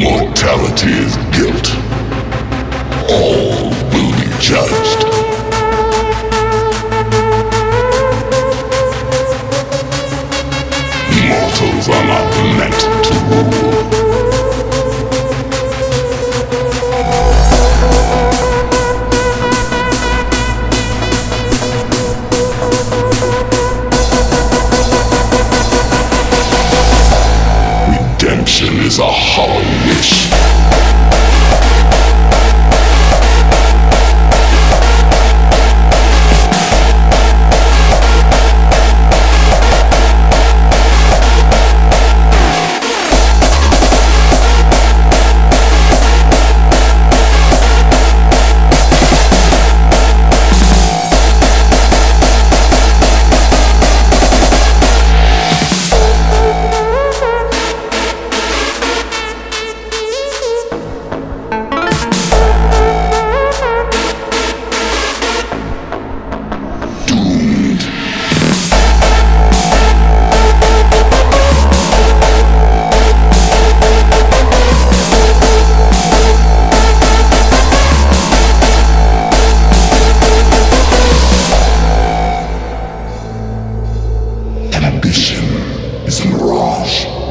Mortality is guilt. All ambition is a mirage.